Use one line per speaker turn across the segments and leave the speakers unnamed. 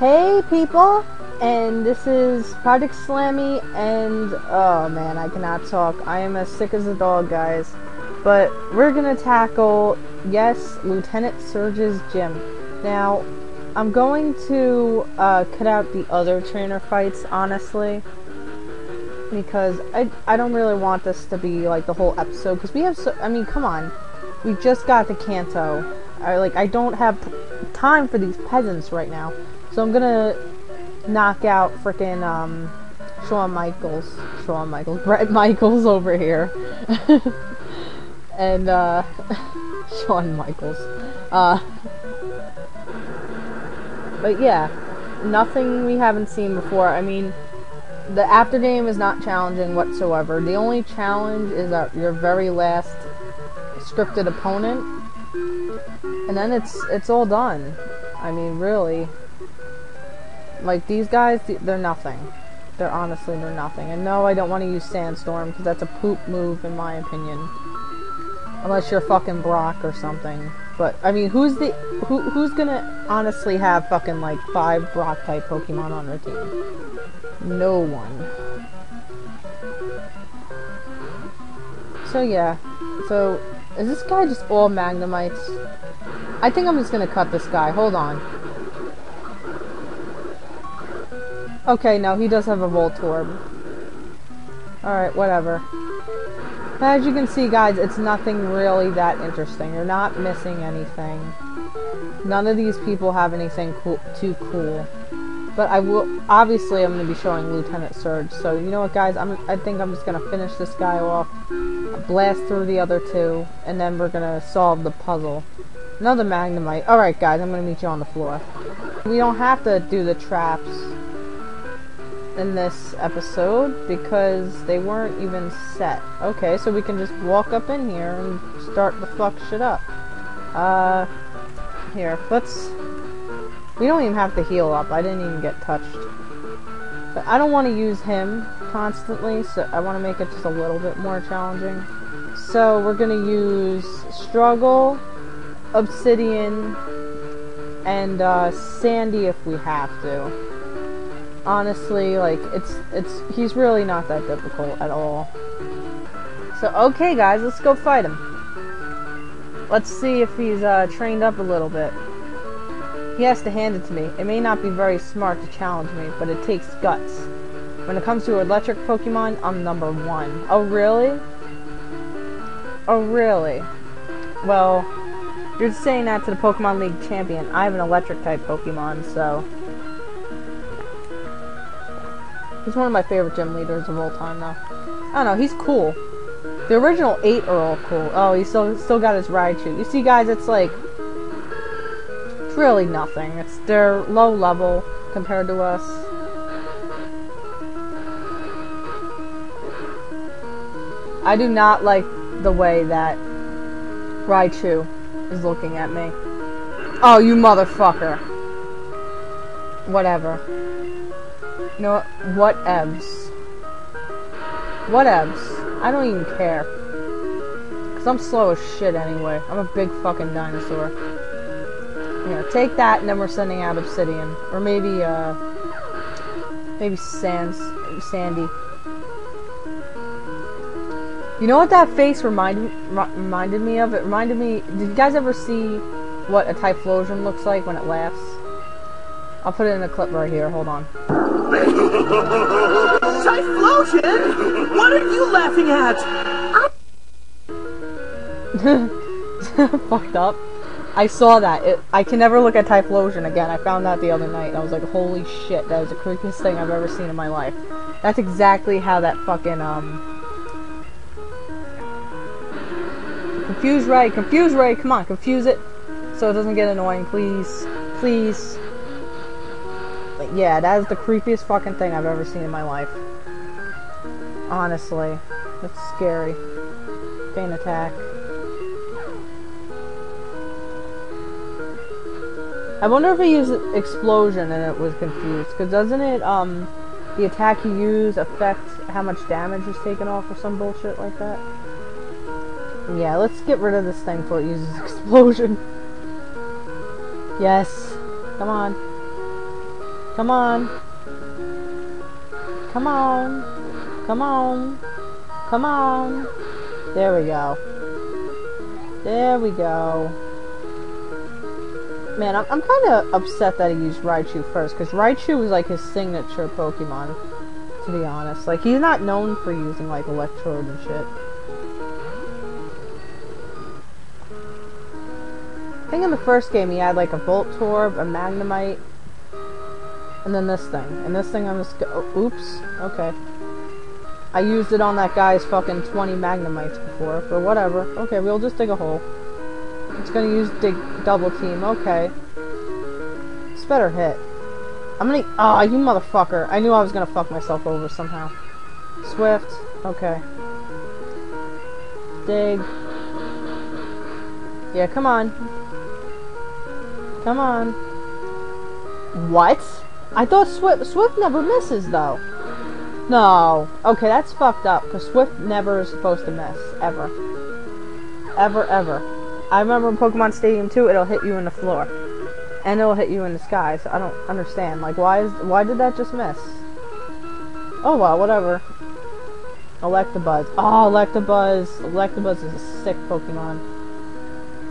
Hey people, and this is Project Slammy, and oh man, I cannot talk. I am as sick as a dog, guys. But we're gonna tackle, yes, Lieutenant Surge's gym. Now, I'm going to uh, cut out the other trainer fights, honestly, because I I don't really want this to be like the whole episode, because we have so. I mean, come on, we just got the Kanto. I like I don't have time for these peasants right now. So I'm gonna knock out freaking um, Shawn Michaels, Shawn Michaels, Bret Michaels over here, and uh, Shawn Michaels. Uh, but yeah, nothing we haven't seen before. I mean, the after game is not challenging whatsoever. The only challenge is your very last scripted opponent, and then it's it's all done. I mean, really. Like, these guys, they're nothing. They're honestly, they're nothing. And no, I don't want to use Sandstorm, because that's a poop move, in my opinion. Unless you're fucking Brock or something. But, I mean, who's the, who, who's gonna honestly have fucking, like, five Brock-type Pokemon on their team? No one. So, yeah. So, is this guy just all Magnemites? I think I'm just gonna cut this guy. Hold on. Okay, no, he does have a Voltorb. Alright, whatever. As you can see, guys, it's nothing really that interesting. You're not missing anything. None of these people have anything cool, too cool. But I will, obviously, I'm going to be showing Lieutenant Surge. So, you know what, guys? I'm, I think I'm just going to finish this guy off, blast through the other two, and then we're going to solve the puzzle. Another Magnemite. Alright, guys, I'm going to meet you on the floor. We don't have to do the traps in this episode because they weren't even set. Okay, so we can just walk up in here and start the fuck shit up. Uh, here, let's... We don't even have to heal up. I didn't even get touched. But I don't want to use him constantly, so I want to make it just a little bit more challenging. So we're going to use Struggle, Obsidian, and uh, Sandy if we have to honestly, like, it's, it's, he's really not that difficult at all. So, okay guys, let's go fight him. Let's see if he's, uh, trained up a little bit. He has to hand it to me. It may not be very smart to challenge me, but it takes guts. When it comes to electric Pokemon, I'm number one. Oh, really? Oh, really? Well, you're saying that to the Pokemon League champion. I have an electric type Pokemon, so... He's one of my favorite gym leaders of all time now. I don't know, he's cool. The original eight are all cool. Oh, he's still still got his Raichu. You see, guys, it's like it's really nothing. It's they're low level compared to us. I do not like the way that Raichu is looking at me. Oh, you motherfucker. Whatever. Know what? Evs? What evs? I don't even care. Cause I'm slow as shit anyway. I'm a big fucking dinosaur. Here, take that and then we're sending out Obsidian. Or maybe, uh... Maybe Sans... Sandy. You know what that face reminded, reminded me of? It reminded me... Did you guys ever see what a Typhlosion looks like when it laughs? I'll put it in a clip right here. Hold on.
Typhlosion? What are you laughing at?
Fucked up. I saw that. It, I can never look at Typhlosion again. I found that the other night. I was like, holy shit, that is the creepiest thing I've ever seen in my life. That's exactly how that fucking, um... Confuse Ray, confuse Ray, come on, confuse it. So it doesn't get annoying, please. Please. Yeah, that is the creepiest fucking thing I've ever seen in my life. Honestly. That's scary. Pain attack. I wonder if he used explosion and it was confused. Because doesn't it, um, the attack you use affect how much damage is taken off or some bullshit like that? Yeah, let's get rid of this thing before it uses explosion. Yes. Come on. Come on. Come on. Come on. Come on. There we go. There we go. Man, I'm, I'm kind of upset that he used Raichu first, because Raichu was like his signature Pokemon, to be honest. Like, he's not known for using, like, Electrode and shit. I think in the first game he had, like, a Voltorb, a Magnemite, and then this thing. And this thing I'm just go- oh, oops, okay. I used it on that guy's fucking 20 Magnemites before, but whatever. Okay, we'll just dig a hole. It's gonna use dig double team, okay. It's better hit. I'm gonna- ah, oh, you motherfucker. I knew I was gonna fuck myself over somehow. Swift, okay. Dig. Yeah, come on. Come on. What? I thought Swift, Swift never misses, though. No. Okay, that's fucked up, because Swift never is supposed to miss. Ever. Ever, ever. I remember in Pokemon Stadium 2, it'll hit you in the floor. And it'll hit you in the sky, so I don't understand. Like, why is why did that just miss? Oh, well, whatever. Electabuzz. Oh, Electabuzz. Electabuzz is a sick Pokemon.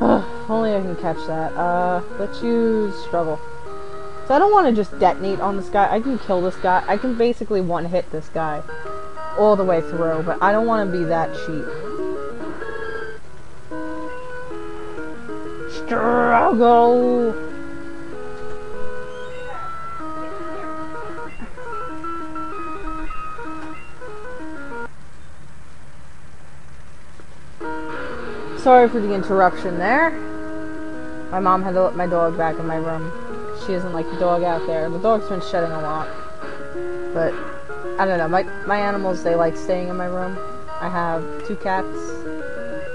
only I can catch that. Uh, let's use Struggle. So I don't want to just detonate on this guy. I can kill this guy. I can basically one-hit this guy all the way through, but I don't want to be that cheap. Struggle! Sorry for the interruption there. My mom had to let my dog back in my room she doesn't like the dog out there. The dog's been shedding a lot. But, I don't know, my, my animals, they like staying in my room. I have two cats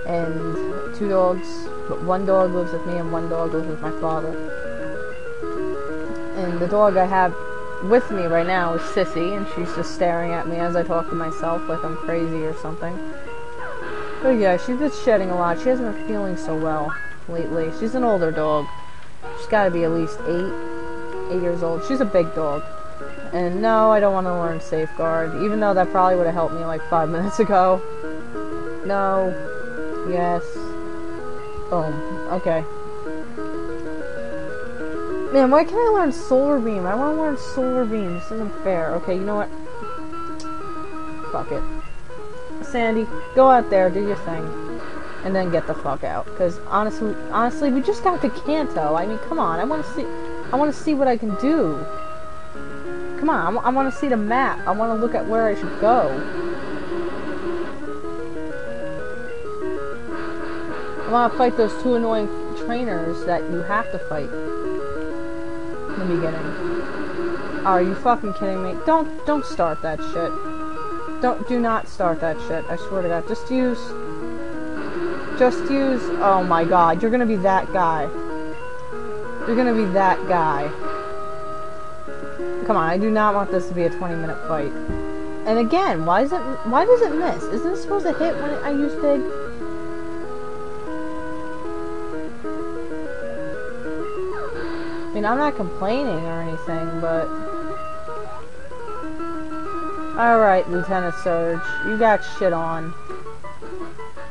and two dogs, but one dog lives with me and one dog lives with my father. And the dog I have with me right now is Sissy, and she's just staring at me as I talk to myself like I'm crazy or something. But yeah, she's been shedding a lot. She hasn't been feeling so well lately. She's an older dog. She's got to be at least eight, eight years old. She's a big dog. And no, I don't want to learn safeguard, even though that probably would have helped me like five minutes ago. No. Yes. Boom. Okay. Man, why can't I learn Solar Beam? I want to learn Solar Beam. This isn't fair. Okay, you know what? Fuck it. Sandy, go out there, do your thing and then get the fuck out. Because honestly, honestly, we just got to Kanto. I mean, come on. I want to see. I want to see what I can do. Come on. I, want to see the map. I want to look at where I should go. I want to fight those two annoying trainers that you have to fight in the beginning. Are you fucking kidding me? Don't don't start that shit. Don't do not start that shit. I swear to God. Just use just use... Oh my god, you're gonna be that guy. You're gonna be that guy. Come on, I do not want this to be a 20 minute fight. And again, why is it... Why does it miss? Isn't it supposed to hit when I use Dig? I mean, I'm not complaining or anything, but... Alright, Lieutenant Surge. You got shit on.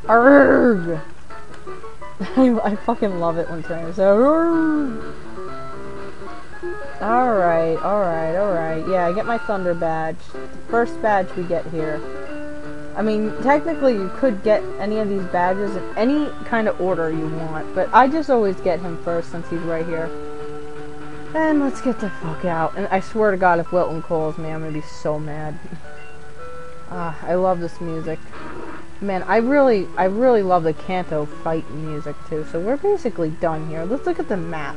Arrgh! I, I fucking love it when trainers say Alright, alright, alright. Yeah, I get my Thunder badge. The First badge we get here. I mean, technically you could get any of these badges in any kind of order you want, but I just always get him first since he's right here. And let's get the fuck out. And I swear to god if Wilton calls me, I'm gonna be so mad. Ah, I love this music. Man, I really, I really love the Kanto fight music too. So we're basically done here. Let's look at the map.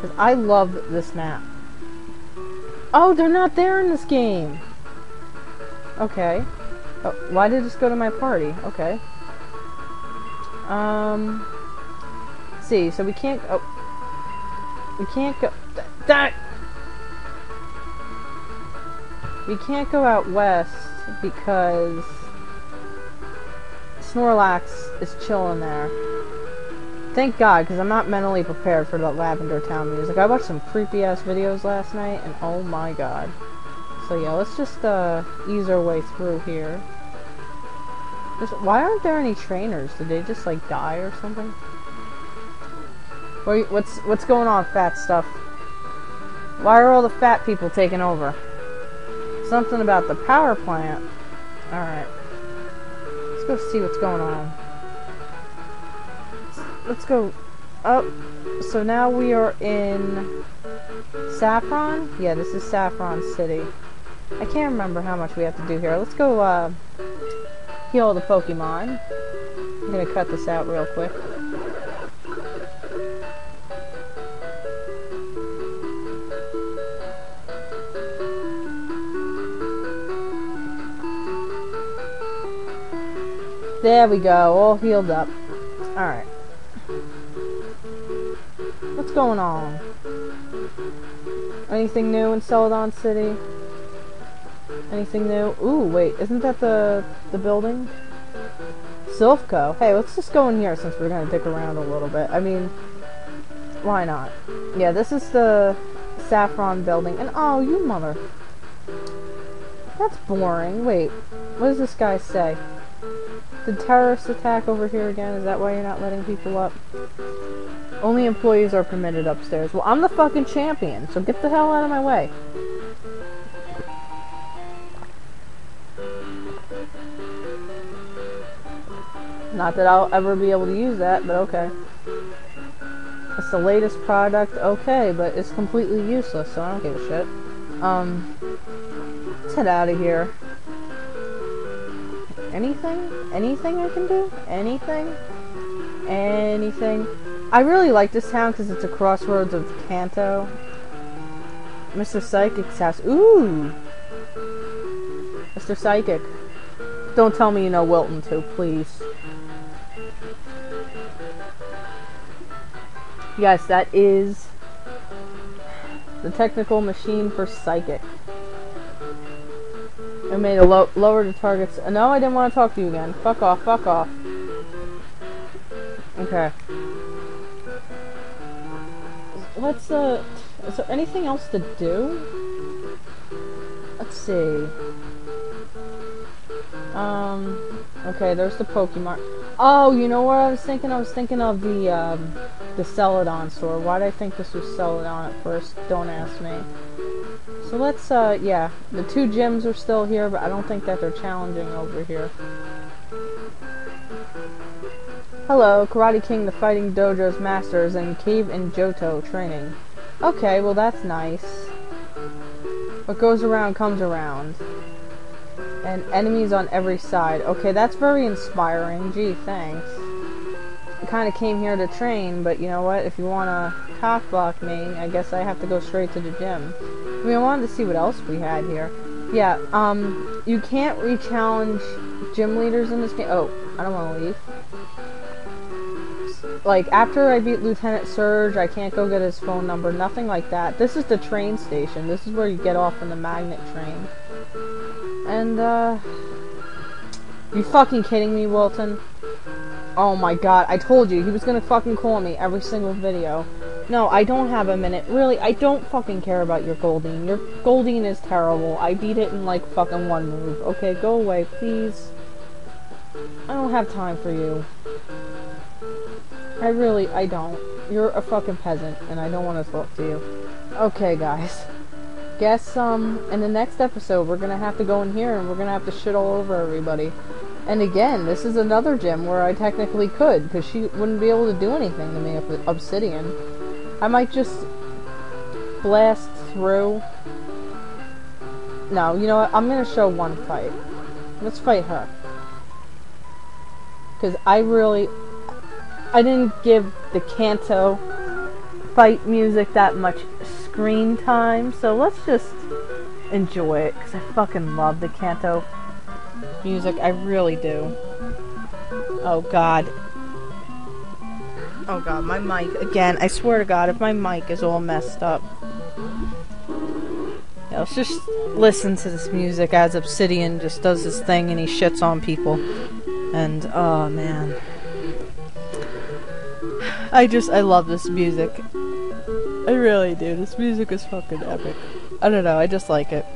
Because I love this map. Oh, they're not there in this game. Okay. Oh, why did this go to my party? Okay. Um. see, so we can't. Oh, we can't go. That. We can't go out west because Snorlax is chilling there. Thank God, because I'm not mentally prepared for the Lavender Town music. I watched some creepy ass videos last night, and oh my god. So yeah, let's just uh, ease our way through here. Just, why aren't there any trainers? Did they just like die or something? Wait, what's what's going on, fat stuff? Why are all the fat people taking over? Something about the power plant. Alright. Let's go see what's going on. Let's go up. So now we are in Saffron? Yeah, this is Saffron City. I can't remember how much we have to do here. Let's go uh, heal the Pokemon. I'm gonna cut this out real quick. There we go, all healed up. Alright. What's going on? Anything new in Celadon City? Anything new? Ooh, wait, isn't that the the building? Silph Co. Hey, let's just go in here since we're gonna dick around a little bit. I mean, why not? Yeah, this is the Saffron building. And oh, you mother. That's boring. Wait, what does this guy say? Did terrorist attack over here again? Is that why you're not letting people up? Only employees are permitted upstairs. Well, I'm the fucking champion, so get the hell out of my way. Not that I'll ever be able to use that, but okay. It's the latest product, okay, but it's completely useless, so I don't give a shit. Um, let's head out of here. Anything? Anything I can do? Anything? Anything? I really like this town because it's a crossroads of Kanto. Mr. Psychic's house. Ooh! Mr. Psychic. Don't tell me you know Wilton too, please. Yes, that is the technical machine for Psychic. I made a lo lower the targets. Uh, no, I didn't want to talk to you again. Fuck off, fuck off. Okay. Let's, uh, is there anything else to do? Let's see. Um, okay, there's the Pokemon. Oh, you know what I was thinking? I was thinking of the, um, the Celadon store. Why did I think this was Celadon at first? Don't ask me. So let's, uh, yeah, the two gyms are still here, but I don't think that they're challenging over here. Hello, Karate King the Fighting Dojo's master is in Cave in Johto training. Okay, well that's nice. What goes around comes around. And enemies on every side. Okay, that's very inspiring. Gee, thanks. Kind of came here to train, but you know what? If you want to cockblock me, I guess I have to go straight to the gym. I mean, I wanted to see what else we had here. Yeah, um, you can't re-challenge gym leaders in this game. Oh, I don't want to leave. Like, after I beat Lieutenant Surge, I can't go get his phone number, nothing like that. This is the train station. This is where you get off on the magnet train. And, uh... You fucking kidding me, Wilton? Oh my god, I told you, he was gonna fucking call me every single video. No, I don't have a minute. Really, I don't fucking care about your Goldeen. Your Goldeen is terrible. I beat it in like fucking one move. Okay, go away, please. I don't have time for you. I really, I don't. You're a fucking peasant, and I don't want to talk to you. Okay, guys. Guess, um, in the next episode, we're gonna have to go in here, and we're gonna have to shit all over everybody. And again, this is another gym where I technically could, because she wouldn't be able to do anything to me with Obsidian. I might just blast through. No, you know what? I'm gonna show one fight. Let's fight her. Because I really... I didn't give the Kanto fight music that much screen time, so let's just enjoy it, because I fucking love the Kanto music. I really do. Oh god. Oh god, my mic, again, I swear to god, if my mic is all messed up. Yeah, let's just listen to this music as Obsidian just does his thing and he shits on people. And, oh man. I just, I love this music. I really do. This music is fucking epic. I don't know, I just like it.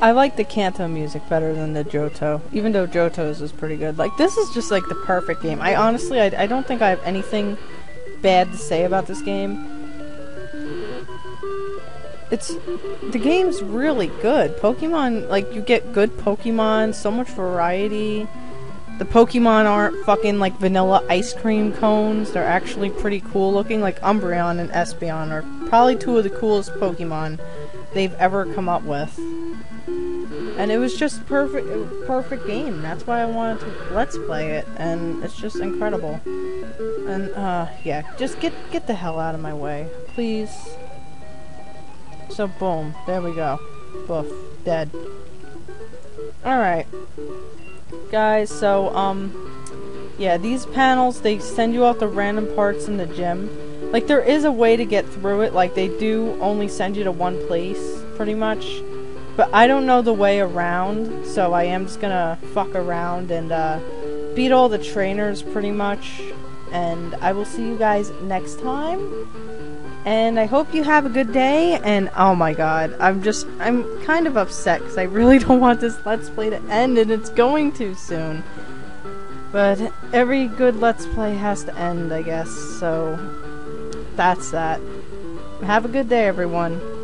I like the Kanto music better than the Johto, even though Johto's is pretty good. Like, this is just like the perfect game. I honestly, I, I don't think I have anything bad to say about this game. It's, the game's really good. Pokemon, like, you get good Pokemon, so much variety. The Pokemon aren't fucking like vanilla ice cream cones. They're actually pretty cool looking. Like Umbreon and Espeon are probably two of the coolest Pokemon they've ever come up with. And it was just perfect, perfect game. That's why I wanted to let's play it, and it's just incredible. And uh, yeah, just get get the hell out of my way, please. So boom, there we go. Boof, dead. All right guys, so, um, yeah, these panels, they send you out the random parts in the gym. Like, there is a way to get through it, like, they do only send you to one place, pretty much. But I don't know the way around, so I am just gonna fuck around and, uh, beat all the trainers, pretty much. And I will see you guys next time. And I hope you have a good day. And oh my god, I'm just, I'm kind of upset because I really don't want this Let's Play to end and it's going to soon. But every good Let's Play has to end, I guess. So that's that. Have a good day, everyone.